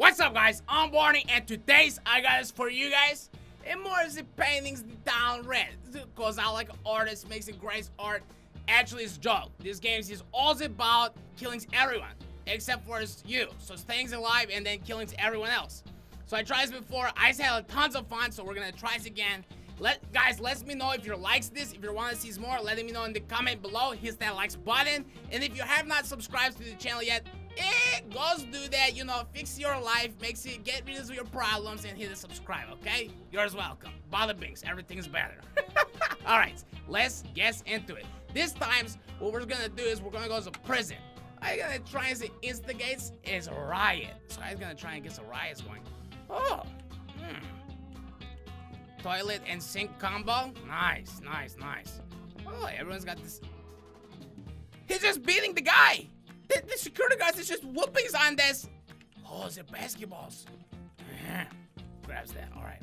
What's up guys, I'm Barney and today's I got this for you guys. And more is the paintings down red. Cause I like artists makes great art. Actually it's joke. This game is all about killing everyone. Except for you. So staying alive and then killing everyone else. So I tried this before. I had tons of fun. So we're gonna try this again. Let guys, let me know if you likes this. If you want to see more, let me know in the comment below. Hit that likes button. And if you have not subscribed to the channel yet, eh, go do that, you know, fix your life, makes it, get rid of your problems, and hit the subscribe, okay? You're welcome. Bada bings, everything's better. Alright, let's get into it. This time, what we're gonna do is we're gonna go to prison. I'm gonna try and see instigates is a riot. So I'm gonna try and get some riots going. Oh, hmm. Toilet and sink combo? Nice, nice, nice. Oh, everyone's got this. He's just beating the guy! The, the security guards is just whoopings on this. Oh, is it basketballs. Uh-huh. Grabs that. All right.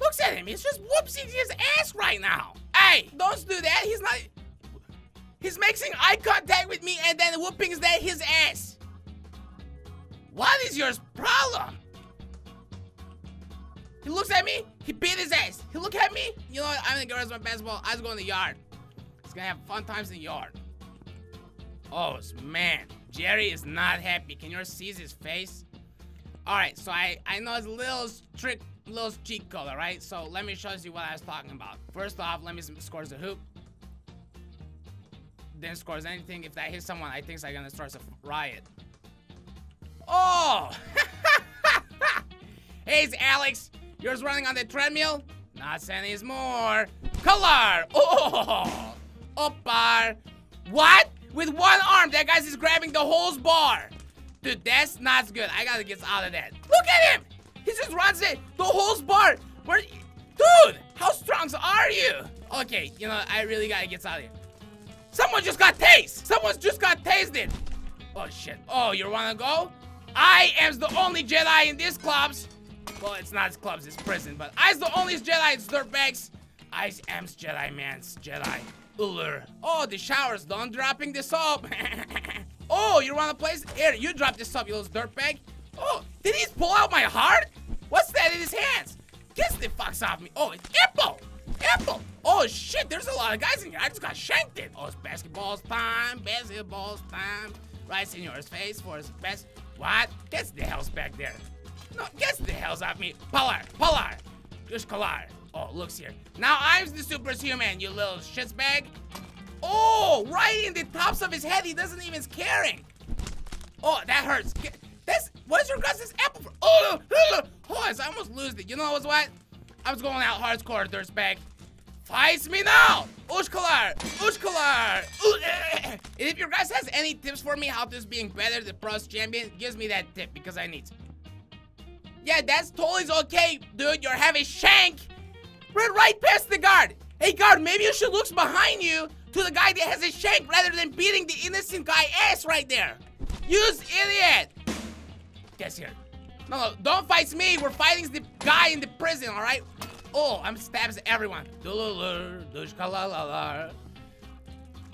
Looks at him. He's just whoopsing his ass right now. Hey, don't do that. He's not. He's making eye contact with me and then whooping that his ass. What is your problem? He looks at me. He beat his ass. He look at me. You know what? I'm gonna get rid my basketball. I just go in the yard. He's gonna have fun times in the yard. Oh, man. Jerry is not happy. Can you see his face? Alright, so I, I know it's a little trick, little cheat code, alright? So let me show you what I was talking about. First off, let me score the hoop. Then scores anything. If that hits someone, I think I'm gonna start a riot. Oh! hey, Alex. Yours running on the treadmill? Not saying more. Color! Oh! Opar! What? With one arm. That guy's just grabbing the whole bar. Dude, that's not good. I gotta get out of that. Look at him! He just runs it. The whole bar. Where? Dude, how strong are you? Okay, you know, I really gotta get out of here. Someone just got tased. Someone just got tasted. Oh, shit. Oh, you wanna go? I am the only Jedi in these clubs. Well, it's not clubs, it's prison, but I's the only Jedi, it's dirtbags. I am Jedi, man's Jedi. Uller. Oh, the shower's done dropping the soap. oh, you wanna place? Here, you drop this soap, you little dirtbag. Oh, did he pull out my heart? What's that in his hands? Get the fucks off me. Oh, it's Apple. Apple. Oh, shit, there's a lot of guys in here. I just got shanked it. Oh, it's basketball's time. Basketball's time. Right in your face for his best. What? Guess the hell's back there. No, guess the hell's off me. Polar, polar. Just collide. Oh, looks here. Now I'm the superhuman, you little shitbag. Oh, right in the tops of his head. He doesn't even caring. Oh, that hurts. That's what is your guys' apple for? Oh, oh, oh, I almost lose it. You know what? I was going out hardcore, dirtbag. Fight me now! Ushkalar! Ushkalar! Uh, and if your guys has any tips for me how this being better the pros champion, gives me that tip because I need Yeah, that's totally okay, dude. You're having shank Ran right past the guard. Hey, guard, maybe you should look behind you to the guy that has a shank rather than beating the innocent guy ass right there. Use idiot. Guess here. No, no, don't fight me. We're fighting the guy in the prison, all right? Oh, I'm stabs everyone.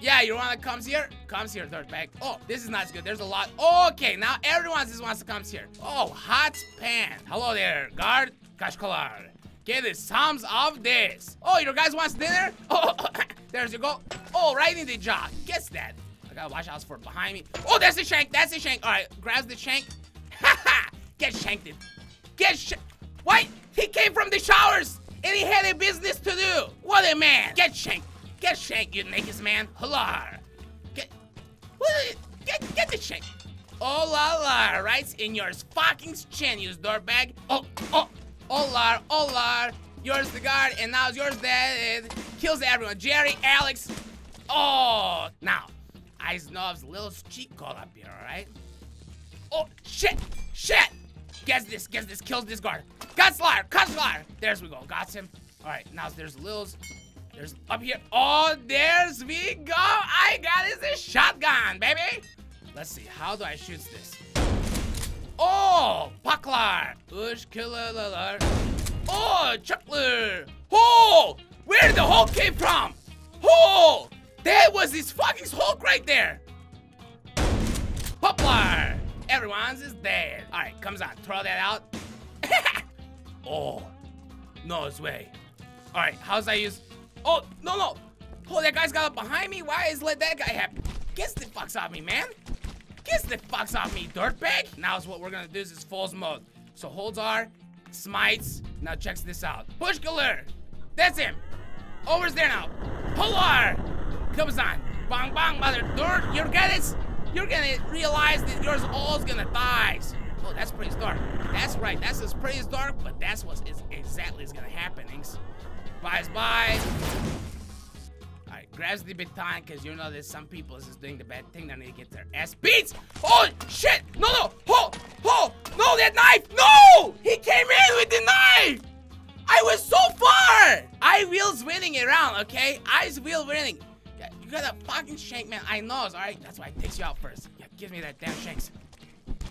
Yeah, you wanna comes here? Comes here, dirtbag. Oh, this is not good. There's a lot. Okay, now everyone just wants to come here. Oh, hot pan. Hello there, guard. Kashkalar. Get the sums of this. Oh, your guys wants dinner? Oh, there's you go. Oh, right in the jaw. Guess that. I gotta watch out for behind me. Oh, that's the shank. That's the shank. All right, grabs the shank. Ha ha! Get shanked. It. Get sh What? He came from the showers and he had a business to do. What a man. Get shanked. Get shanked, you naked man. Hello. Get, what? Get, get the shank. Oh la la, right in your fucking chin, you dirtbag. Oh, oh, Olar, Olar, yours the guard, and now yours dead. Uh, kills everyone. Jerry, Alex. Oh, now, I a little cheat code up here, alright? Oh, shit, shit. Guess this, guess this, kills this guard. Gutslayer, Gutslayer. There's we go, got him. Alright, now there's Lils. There's up here. Oh, there's we go. I got this a shotgun, baby. Let's see, how do I shoot this? Oh, Paklar. Killer. Oh, Chuckler. Oh, where the Hulk came from? Oh, that was this fucking Hulk right there. Poplar. Everyone's is dead. All right, comes on. Throw that out. oh, no way. All right, how's I use? Oh, no, no. Oh, that guy's got up behind me. Why is let that guy happen? Get the fucks off me, man. Get the fucks off me, dirtbag. Now is what we're gonna do is falls mode. So holds R, smites. Now checks this out. Push Galur. That's him. Over's there now. Polar. Comes on. Bang bang, mother dirt. You're gonna, you're gonna realize that yours all's gonna die. Oh, that's pretty dark. That's right. That's as pretty as dark, but that's what is exactly is gonna happen. Buys bye. Grabs the baton because you know there's some people is doing the bad thing. They need to get their ass beats. Oh shit! No, no! Oh, oh! No, that knife! No! He came in with the knife! I was so far! I wheels winning around, okay? I wheel winning. You got a fucking shank, man. I know, alright? That's why I takes you out first. Yeah, give me that damn shanks.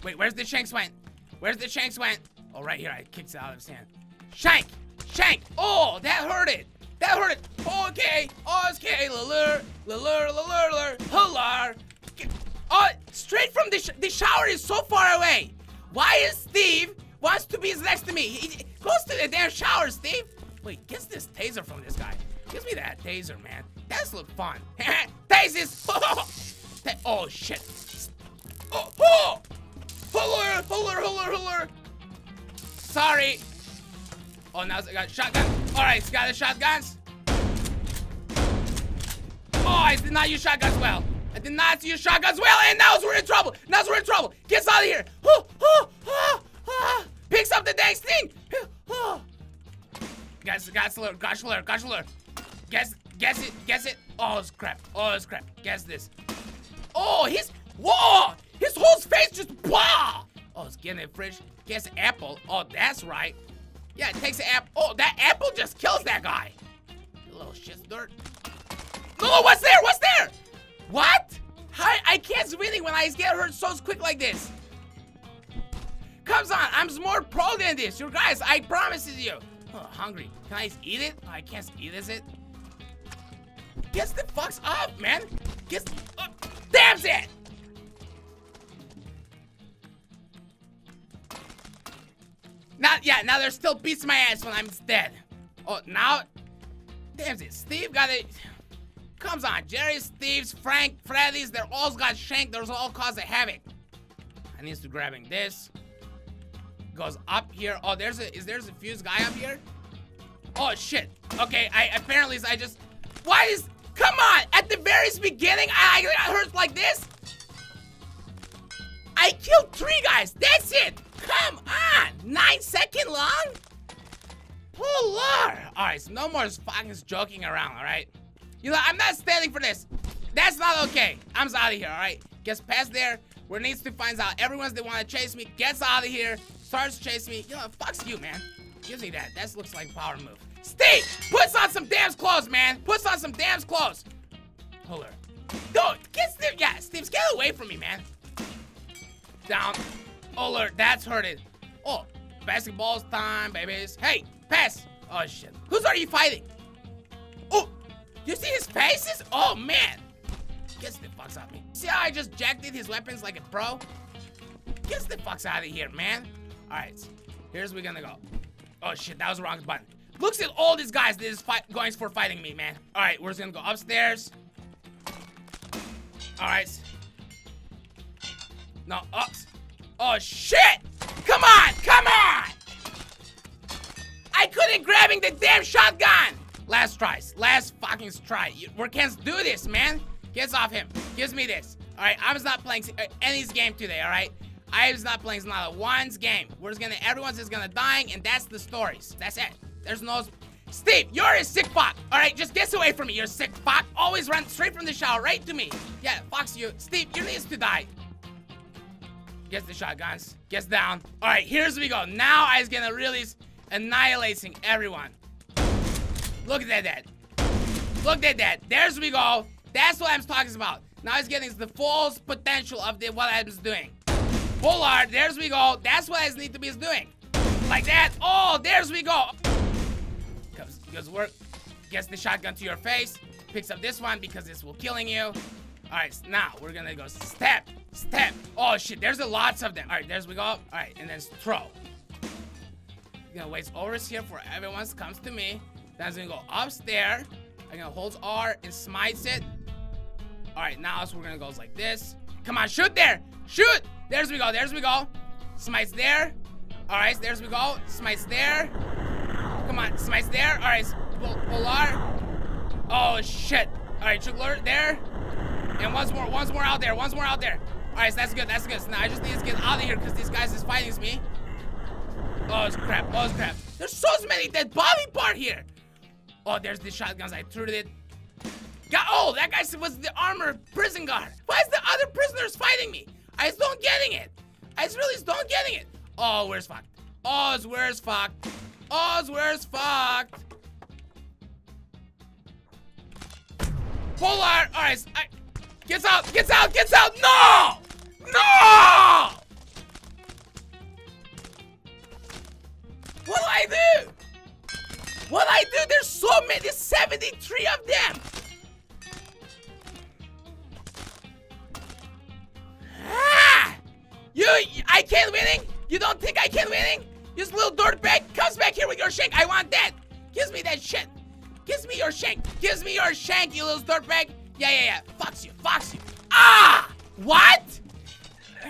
Wait, where's the shanks went? Where's the shanks went? Oh, right here. I kicks it out of his hand. Shank! Shank! Oh, that hurt it! That hurt! Okay! Okay, lalur, lalur, lalur, lalur, halar. Oh, straight from the, sh the shower is so far away. Why is Steve wants to be next to me? He goes to the damn shower, Steve. Wait, gets this taser from this guy. Gives me that taser, man. That's look fun. Tasers! oh, shit. Oh, oh! Huller, huller, huller, huller. Sorry. Oh, now I got shotgun. All right, got the shotguns. Oh, I did not use shotguns well. I did not use shotguns well, and now we're in trouble. Now we're in trouble. Gets out of here. Picks up the dang thing. Oh. Guys, guys, alert, gosh alert, alert. Guess, guess it, guess it. Oh, it's crap. Oh, it's crap. Guess this. Oh, he's, whoa, his whole face just, blah. Oh, it's getting fresh. Guess apple. Oh, that's right. Yeah, it takes an apple. Oh, that apple just kills that guy. Little shit dirt. No, what's there? What's there? What? I, I can't winning when I get hurt so quick like this. Comes on, I'm more pro than this. You guys, I promise you. Oh, hungry. Can I eat it? Oh, I can't eat this it. Gets the fucks up, man. Gets. Uh, damn it! Yeah, now they're still beats my ass when I'm dead. Oh, now, damn it, Steve got it. Comes on, Jerry, Steve's, Frank, Freddy's, they're all got shanked. They're all causing havoc. I need to grabbing this. Goes up here. Oh, there's a, is there's a fuse guy up here? Oh, shit. Okay, I, apparently, I just, why is, come on, at the very beginning, I, I hurt like this? I killed three guys, that's it. Come on! Nine second long? Lord! Alright, so no more fucking joking around, alright? You know, I'm not standing for this. That's not okay. I'm out of here, alright? Gets past there, where needs to find out everyone's they want to chase me, gets out of here, starts chasing me. You know, fucks you, man. Gives me that. That looks like power move. Steve! Puts on some damn clothes, man! Puts on some damn clothes! Hold her. Go! Get Steve! Yeah, Steve, get away from me, man! Down. Oh, Alert, that's hurting. Oh, basketball's time, babies. Hey, pass. Oh, shit. Who's are you fighting? Oh, you see his faces? Oh, man. Gets the fucks out of me. See how I just jacked his weapons like a pro? Gets the fucks out of here, man. All right, here's we're gonna go. Oh, shit, that was the wrong button. Looks at all these guys that is fight going for fighting me, man. All right, we're just gonna go upstairs. All right. No, ups. Oh, shit! Come on! Come on! I couldn't grabbing the damn shotgun! Last tries. Last fucking try. We can't do this, man. Gets off him. Gives me this. Alright, I was not playing uh, any game today, alright? I was not playing not a one's game. We're just gonna, everyone's just gonna dying, and that's the stories. That's it. There's no... Steve, you're a sick fuck. Alright, just get away from me, you're a sick fuck. Always run straight from the shower, right to me. Yeah, fucks you. Steve, you need to die. Gets the shotguns. Gets down. Alright, here's we go. Now I was gonna really annihilating everyone. Look at that. Look at that. There's we go. That's what I'm talking about. Now he's getting the full potential of the what I was doing. Bullard, there's we go. That's what I need to be doing. Like that. Oh, there's we go. Goes work. Gets the shotgun to your face. Picks up this one because this will killing you. Alright, now we're gonna go step Step. Oh shit, there's a lots of them. All right, there's we go. All right, and then throw. You're gonna wait over here for everyone comes to me. Then I'm gonna go upstairs. I'm gonna hold R and smites it. All right, now so we're gonna go like this. Come on, shoot there. Shoot. There's we go. There's we go. Smites there. All right, there's we go. Smites there. Come on, smites there. All right, Polar. Oh shit. All right, Chugler there. And once more, once more out there, once more out there. All right, so that's good, that's good. So now I just need to get out of here because these guys is fighting me. Oh, it's crap, oh, it's crap. There's so many dead body part here. Oh, there's the shotguns, I threw it. Got, oh, that guy was the armor prison guard. Why is the other prisoners fighting me? I just don't getting it. I just really don't getting it. Oh, where's fucked? Oh, it's where's fucked. Oh, it's where's fucked. Polar, all right, I, gets out, gets out, gets out, no! No! What'll I do? What'll I do? There's so many, 73 of them. Ah! You, I can't winning? You don't think I can winning? This little dirtbag comes back here with your shank. I want that. Gives me that shit. Gives me your shank. Gives me your shank, you little dirtbag. Yeah, yeah, yeah. Fox you. Fox you. Ah! What?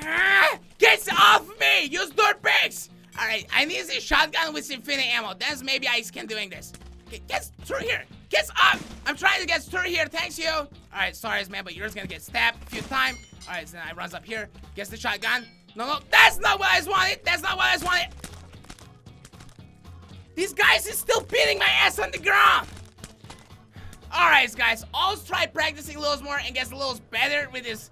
Ah, get off me! Use dirtbags! Alright, I need this shotgun with infinite ammo. That's maybe I can doing this. Get, get through here. Get up! I'm trying to get through here. Thanks you. Alright, sorry, man, but you're just gonna get stabbed a few times. Alright, so then I runs up here. Gets the shotgun. No, no, that's not what I wanted. That's not what I wanted. These guys is still beating my ass on the ground. Alright, guys. Always try practicing a little more and gets a little better with his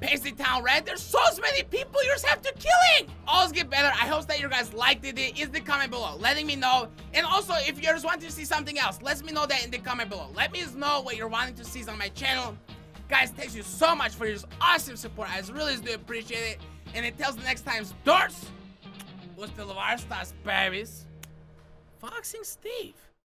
Paint the Town Red. There's so many people you just have to killing. Always get better. I hope that you guys liked it. Is the comment below, letting me know. And also, if you just want to see something else, let me know that in the comment below. Let me know what you're wanting to see on my channel. Guys, thank you so much for your awesome support. I really do appreciate it. And until the next time, Dirts, was the Lavar Stars, babies. Foxing Steve.